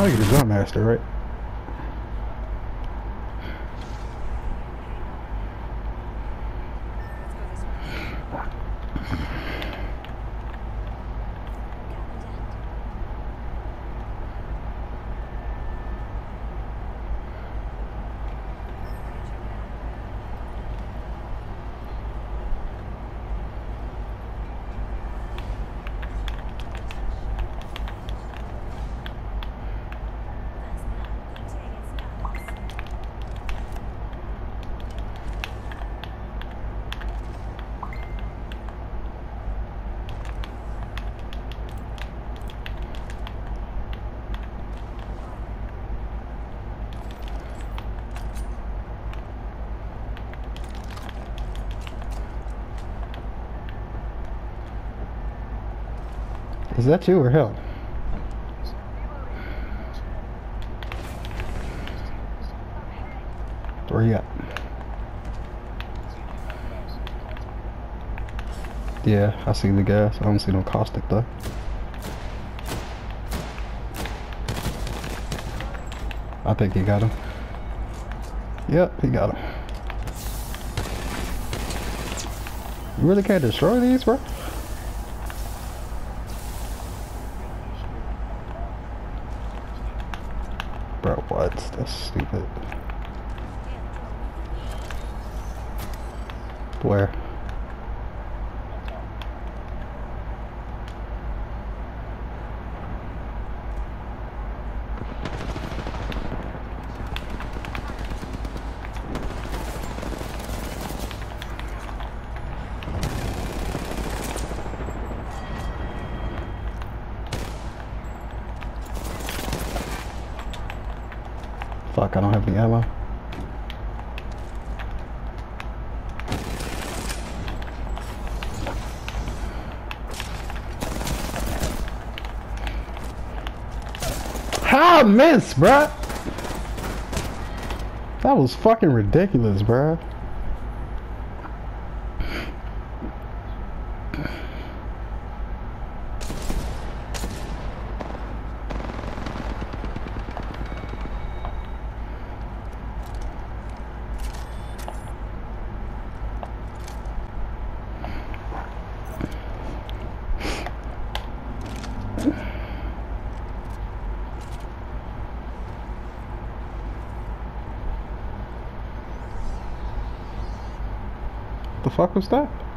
Know you're the drum master, right? Is that you or hell? Where you at? Yeah, I see the gas. I don't see no caustic though. I think he got him. Yep, he got him. You really can't destroy these? Bro, what? That's stupid. Where? Fuck, I don't have any ammo. How I miss, bruh? That was fucking ridiculous, bruh. Fuck was that?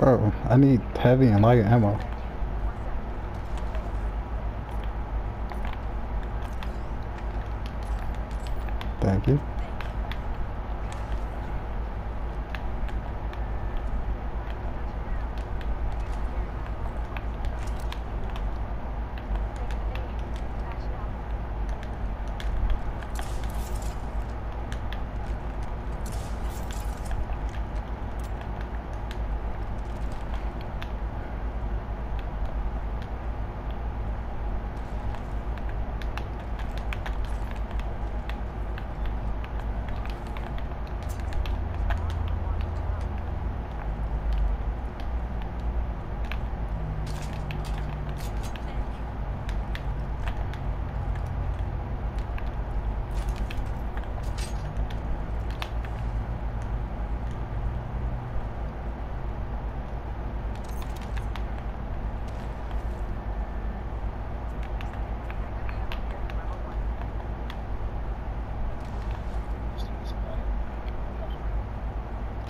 Bro, I need heavy and light ammo.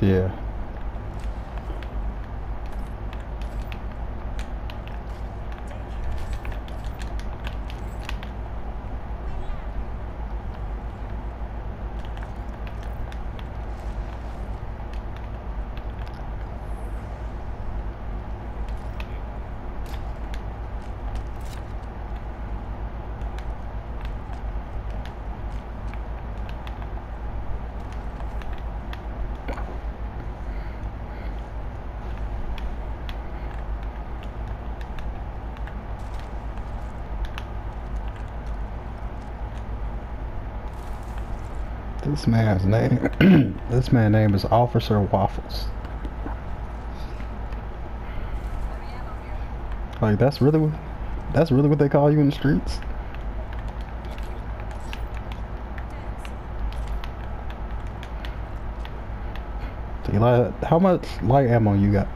Yeah. This man's name, this man's name is Officer Waffles. Like that's really what, that's really what they call you in the streets. Like, how much light ammo you got?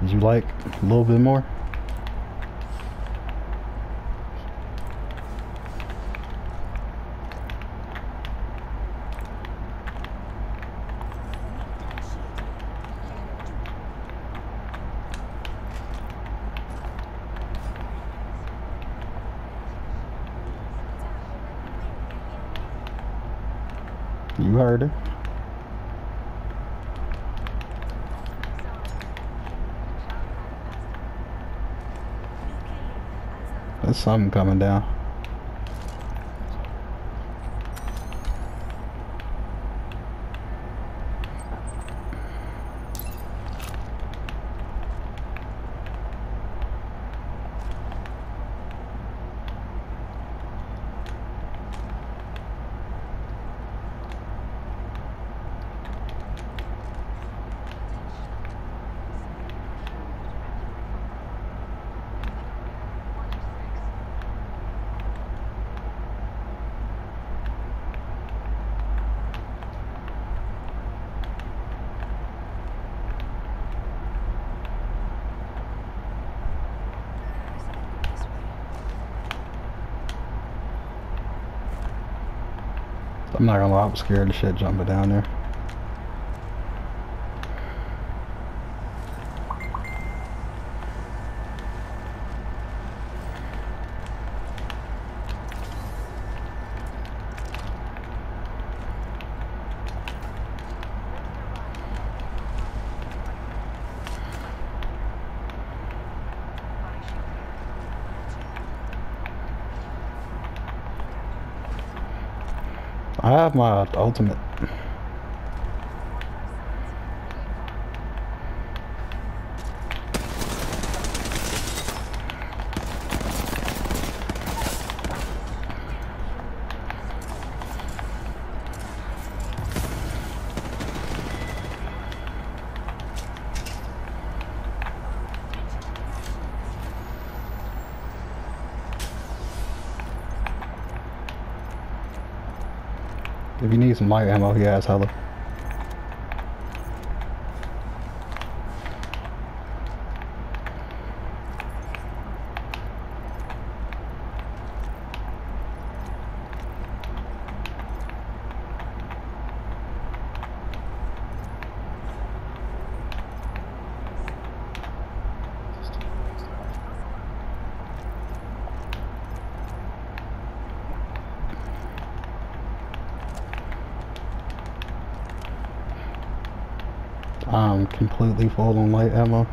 Would you like a little bit more? You heard her. There's something coming down. I'm not gonna lie, I'm scared of shit jumping down there. I have my ultimate. If you need some light ammo, he has hella. I'm completely full on light ammo.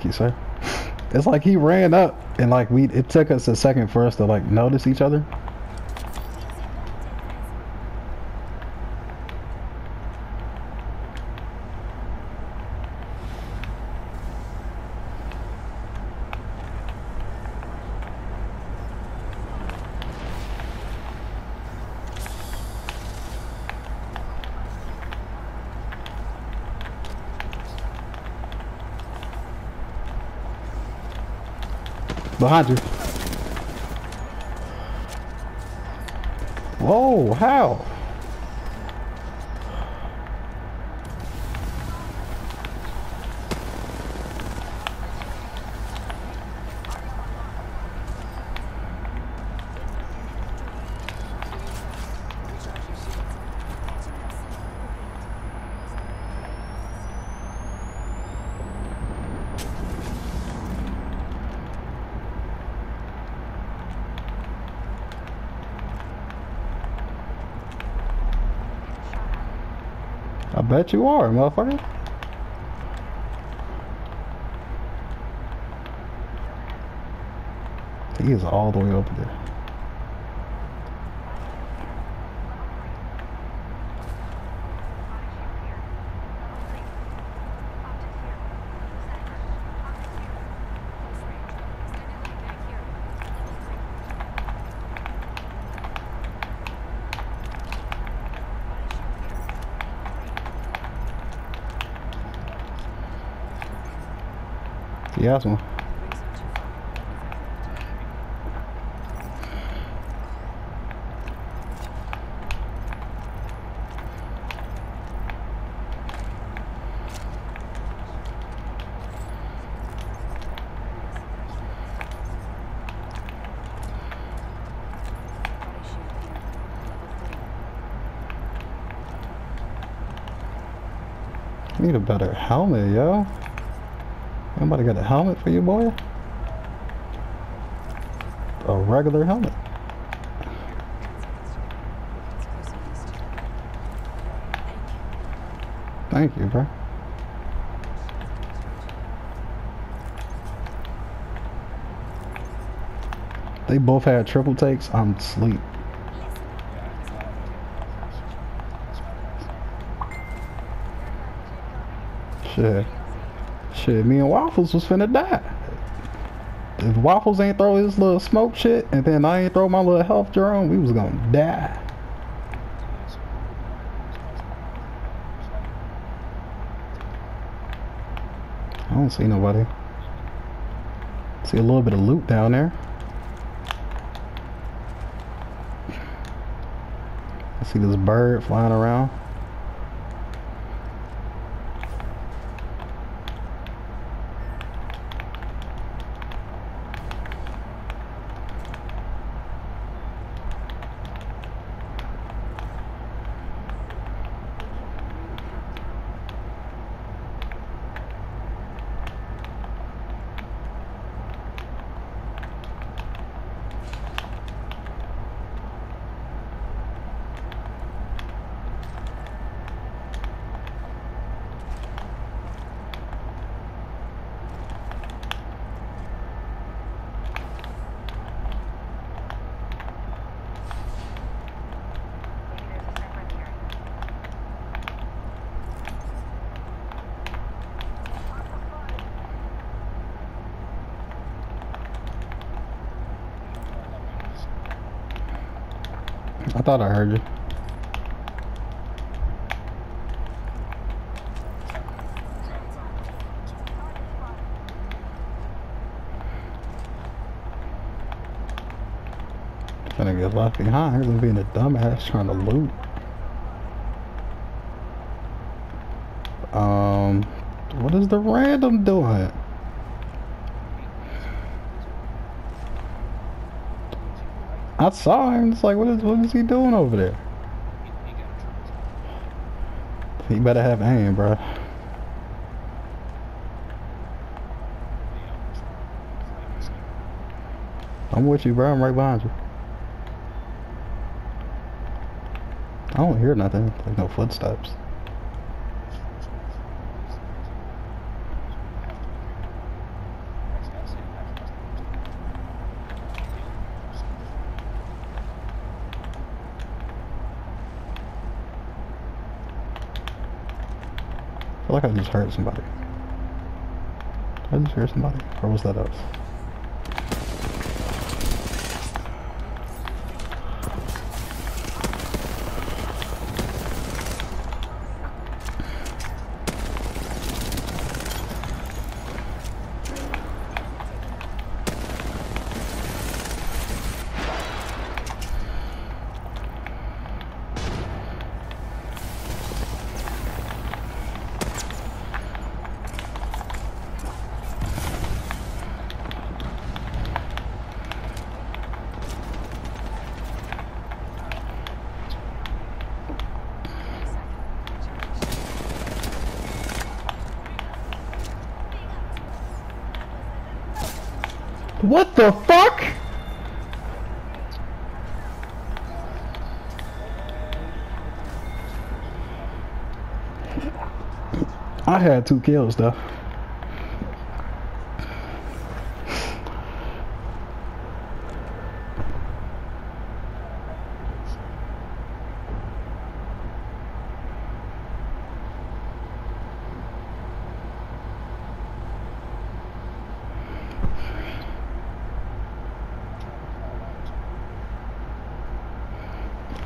Thank you, sir. It's like he ran up and like we it took us a second for us to like notice each other. Behind you. Whoa, how? I bet you are, motherfucker. He is all the way over there. One. Need a better helmet, yo. Anybody got a helmet for you, boy? A regular helmet. Thank you, bro. They both had triple takes. I'm asleep. Shit. Shit, me and Waffles was finna die. If Waffles ain't throw his little smoke shit, and then I ain't throw my little health drone, we was gonna die. I don't see nobody. See a little bit of loot down there. I see this bird flying around. I thought I heard you. Gonna get left behind. Here's being a dumbass trying to loot. Um, what is the random doing? I saw him. It's like, what is what is he doing over there? He better have aim, bro. I'm with you, bro. I'm right behind you. I don't hear nothing. Like no footsteps. Feel like I just heard somebody. Did I just hear somebody? Or was that us? What the fuck? I had two kills though.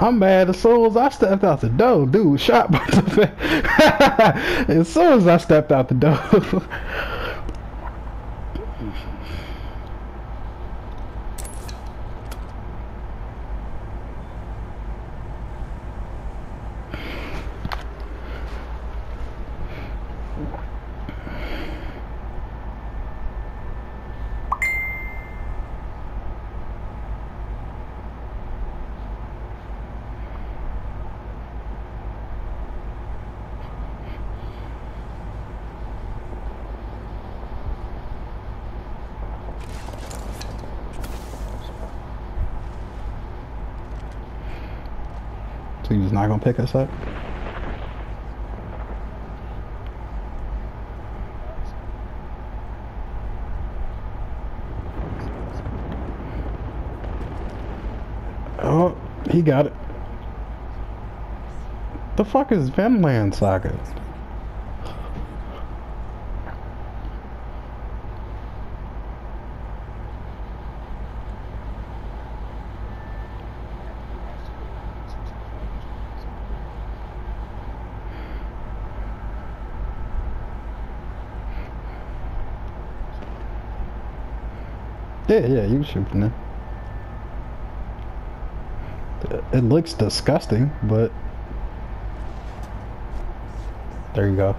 I'm mad as soon as I stepped out the door, dude shot by the As soon as I stepped out the door. Just not gonna pick us up? Oh, he got it. The fuck is Vinland Saga? Yeah, yeah, you from there. It looks disgusting, but there you go.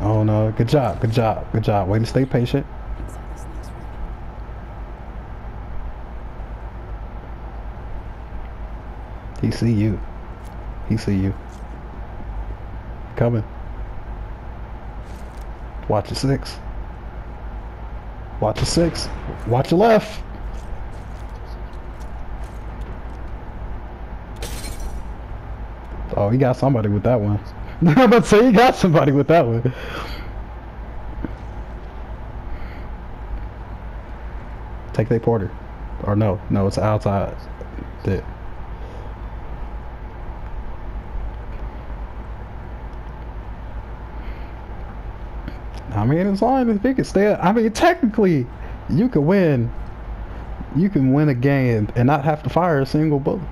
Oh no, good job, good job, good job. Way to stay patient. He see you. He see you. Coming. Watch your six. Watch your six. Watch your left. Oh, he got somebody with that one. I'm about to say he got somebody with that one. Take the porter. Or no, no, it's outside. The, I mean, as long as we can stay, I mean, technically, you can win. You can win a game and not have to fire a single bullet.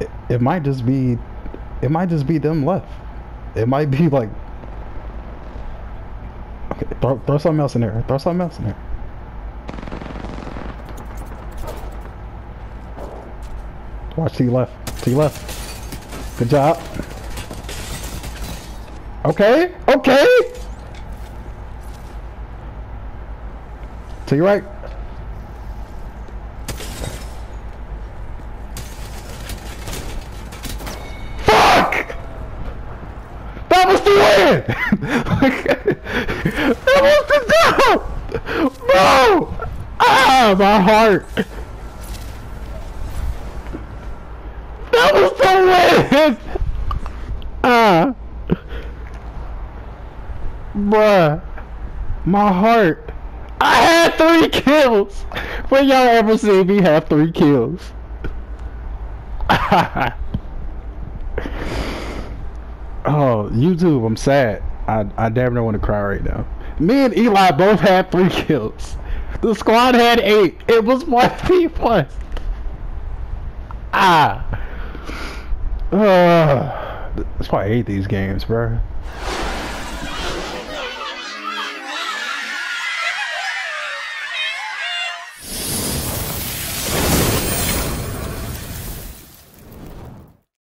It, it might just be, it might just be them left. It might be like, okay, throw, throw something else in there. Throw something else in there. Watch to your left. To your left. Good job. Okay. Okay. To your right. Fuck! That was the win! that was the job! Bro! Ah, my heart! That was the win! Ah. Bruh. My heart. I had three kills! When y'all ever see me have three kills? Oh, YouTube, I'm sad. I, I damn near want to cry right now. Me and Eli both had three kills. The squad had eight. It was 1v1. Ah. Uh, that's why I hate these games, bro.